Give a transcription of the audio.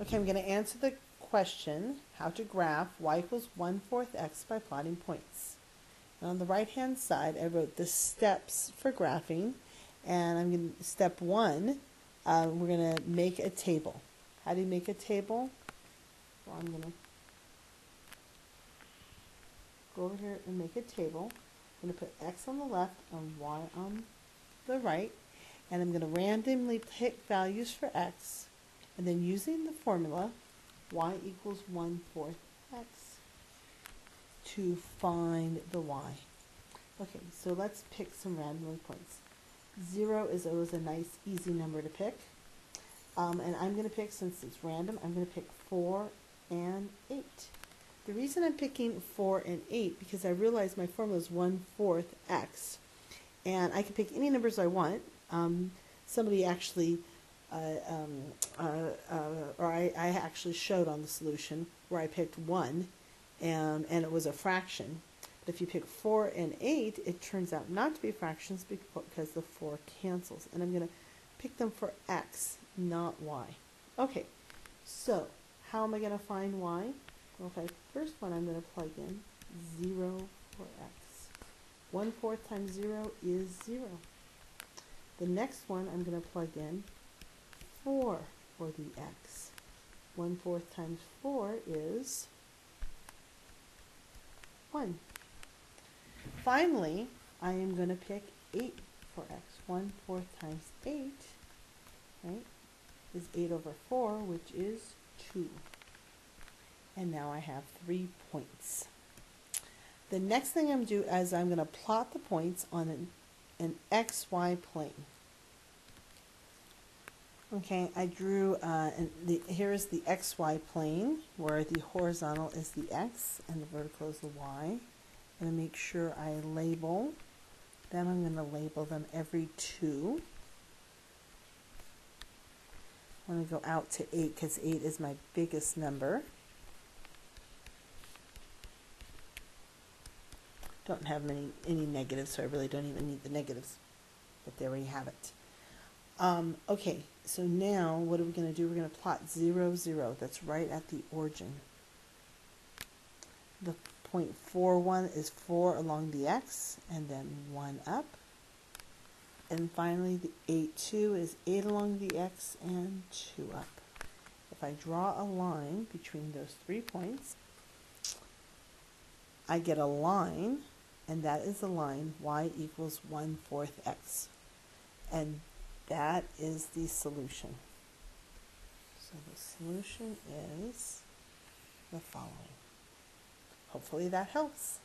Okay, I'm going to answer the question, how to graph y equals 1 fourth x by plotting points. And on the right hand side, I wrote the steps for graphing, and I'm going to, step one, uh, we're going to make a table. How do you make a table? Well, I'm going to go over here and make a table. I'm going to put x on the left and y on the right, and I'm going to randomly pick values for x and then using the formula, y equals 1 fourth x to find the y. Okay, so let's pick some random points. 0 is always a nice, easy number to pick. Um, and I'm going to pick, since it's random, I'm going to pick 4 and 8. The reason I'm picking 4 and 8, because I realize my formula is 1 fourth x. And I can pick any numbers I want. Um, somebody actually um, uh, uh, or I, I, actually showed on the solution where I picked 1 and, and it was a fraction. But if you pick 4 and 8, it turns out not to be fractions because the 4 cancels. And I'm going to pick them for x, not y. Okay, so how am I going to find y? Well, if I first one, I'm going to plug in 0 for x. 1 fourth times 0 is 0. The next one I'm going to plug in 4 for the x. 1 fourth times 4 is 1. Finally, I am going to pick 8 for x. 1 fourth times 8 right, is 8 over 4, which is 2. And now I have three points. The next thing I'm going to do is I'm going to plot the points on an, an xy plane. Okay, I drew, uh, the, here is the xy plane, where the horizontal is the x and the vertical is the y. I'm going to make sure I label. Then I'm going to label them every two. I'm going to go out to 8 because 8 is my biggest number. Don't have many, any negatives, so I really don't even need the negatives. But there we have it. Um, okay, so now what are we going to do? We're going to plot 0, 0. That's right at the origin. The point 4, 1 is 4 along the x, and then 1 up. And finally, the 8, 2 is 8 along the x and 2 up. If I draw a line between those three points, I get a line, and that is the line y equals 1 fourth x. And that is the solution. So the solution is the following. Hopefully that helps.